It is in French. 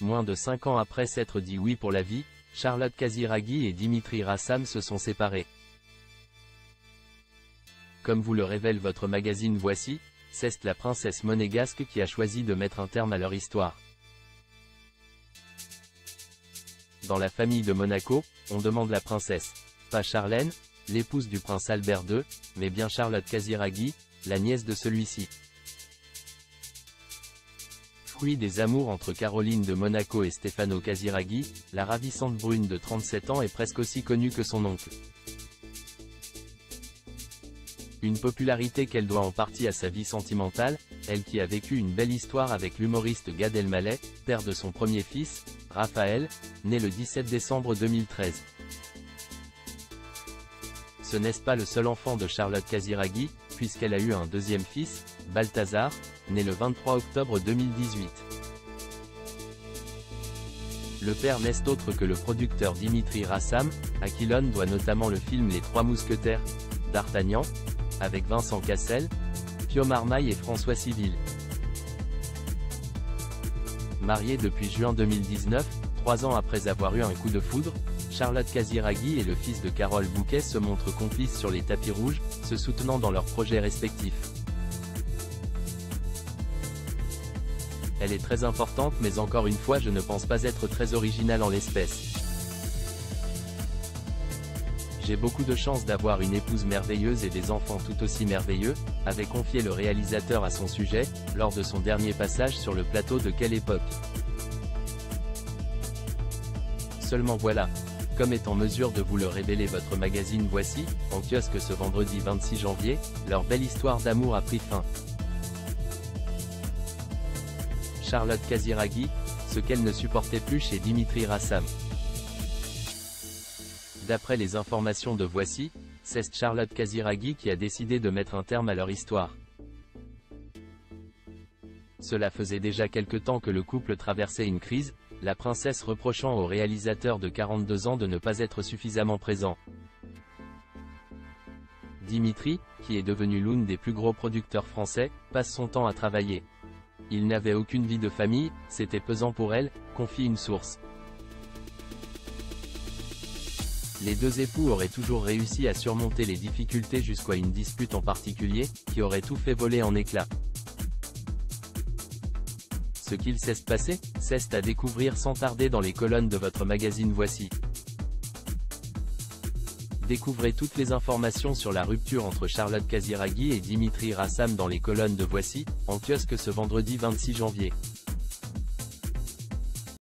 Moins de 5 ans après s'être dit oui pour la vie, Charlotte Kaziragi et Dimitri Rassam se sont séparés. Comme vous le révèle votre magazine Voici, c'est la princesse monégasque qui a choisi de mettre un terme à leur histoire. Dans la famille de Monaco, on demande la princesse. Pas Charlène, l'épouse du prince Albert II, mais bien Charlotte Kaziragi, la nièce de celui-ci. Des amours entre Caroline de Monaco et Stefano Casiraghi, la ravissante brune de 37 ans est presque aussi connue que son oncle. Une popularité qu'elle doit en partie à sa vie sentimentale, elle qui a vécu une belle histoire avec l'humoriste Gad Elmaleh, père de son premier fils, Raphaël, né le 17 décembre 2013. Ce n'est pas le seul enfant de Charlotte Casiraghi, puisqu'elle a eu un deuxième fils, Balthazar, né le 23 octobre 2018. Le père n'est autre que le producteur Dimitri Rassam, à qui l'on doit notamment le film Les Trois Mousquetaires, d'Artagnan, avec Vincent Cassel, Pio Marmaille et François Civil. Marié depuis juin 2019, trois ans après avoir eu un coup de foudre, Charlotte Casiraghi et le fils de Carole Bouquet se montrent complices sur les tapis rouges, se soutenant dans leurs projets respectifs. Elle est très importante mais encore une fois je ne pense pas être très original en l'espèce. J'ai beaucoup de chance d'avoir une épouse merveilleuse et des enfants tout aussi merveilleux, avait confié le réalisateur à son sujet, lors de son dernier passage sur le plateau de Quelle époque? Seulement voilà, comme est en mesure de vous le révéler votre magazine Voici, en kiosque ce vendredi 26 janvier, leur belle histoire d'amour a pris fin. Charlotte Kaziragi, ce qu'elle ne supportait plus chez Dimitri Rassam. D'après les informations de Voici, c'est Charlotte Kaziragi qui a décidé de mettre un terme à leur histoire. Cela faisait déjà quelque temps que le couple traversait une crise, la princesse reprochant au réalisateur de 42 ans de ne pas être suffisamment présent. Dimitri, qui est devenu l'une des plus gros producteurs français, passe son temps à travailler. Il n'avait aucune vie de famille, c'était pesant pour elle, confie une source. Les deux époux auraient toujours réussi à surmonter les difficultés jusqu'à une dispute en particulier, qui aurait tout fait voler en éclats. Ce qu'il s'est passé, c'est à découvrir sans tarder dans les colonnes de votre magazine Voici. Découvrez toutes les informations sur la rupture entre Charlotte Casiraghi et Dimitri Rassam dans les colonnes de Voici, en kiosque ce vendredi 26 janvier.